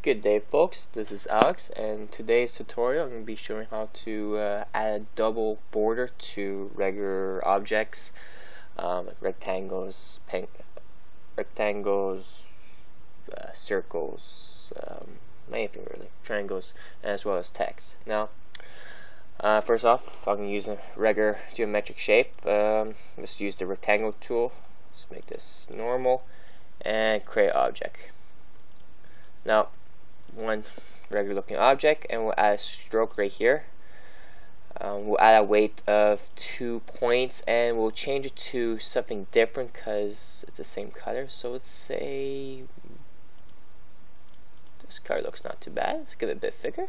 Good day folks, this is Alex and today's tutorial I'm going to be showing how to uh, add a double border to regular objects um, like rectangles, rectangles, uh, circles, um, anything really, triangles, as well as text. Now, uh, first off, I'm going to use a regular geometric shape. Um, let's use the rectangle tool. Let's make this normal and create object. Now, one regular looking object and we'll add a stroke right here. Um, we'll add a weight of two points and we'll change it to something different because it's the same color. So let's say this color looks not too bad. Let's give it a bit thicker.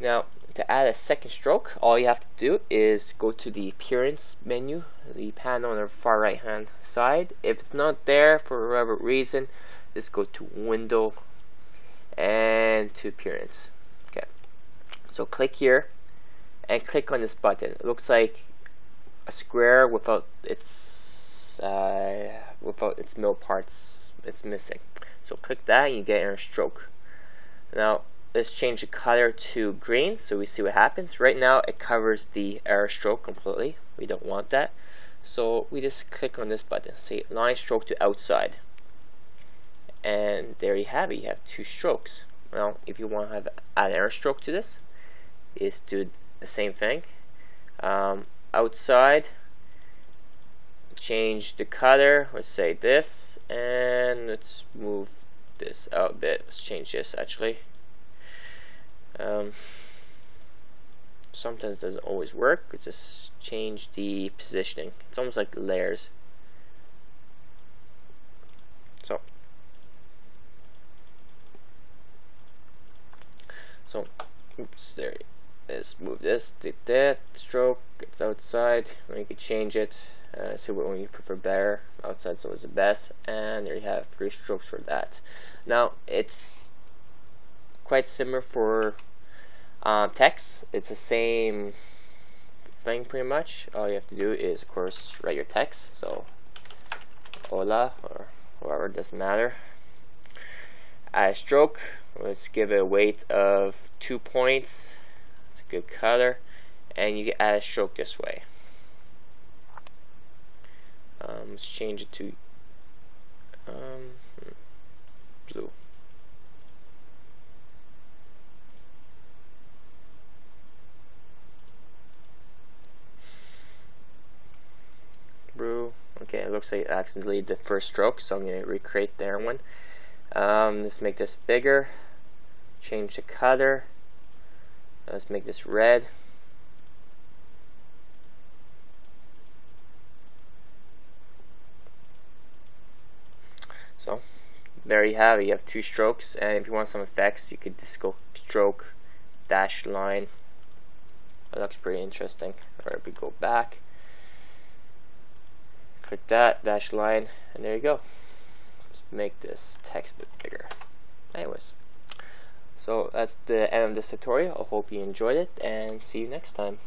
Now to add a second stroke all you have to do is go to the appearance menu the panel on the far right hand side. If it's not there for whatever reason just go to window and to appearance. Okay, so click here and click on this button. It looks like a square without its uh, without its middle parts. It's missing. So click that and you get a stroke. Now let's change the color to green so we see what happens. Right now it covers the arrow stroke completely. We don't want that. So we just click on this button. Say line stroke to outside and there you have it. You have two strokes. Now if you want to have an air stroke to this is do the same thing. Um, outside change the color. Let's say this and let's move this out a bit. Let's change this actually. Um, sometimes doesn't always work. Just change the positioning. It's almost like layers So, oops, there Let's move this, did that, stroke, it's outside, you can change it, uh, see what one you prefer better, outside is always the best, and there you have three strokes for that. Now, it's quite similar for uh, text, it's the same thing pretty much, all you have to do is of course write your text, so hola, or whatever, doesn't matter, add a stroke, let's give it a weight of two points. It's a good color. And you can add a stroke this way. Um, let's change it to um, blue. Blue. Okay it looks like I accidentally did the first stroke so I'm going to recreate their one um, let's make this bigger. Change the color. Let's make this red. So there you have it. You have two strokes and if you want some effects you could just go stroke dash line. That looks pretty interesting. Or if we go back click that dash line and there you go make this text a bit bigger anyways so that's the end of this tutorial. I hope you enjoyed it and see you next time.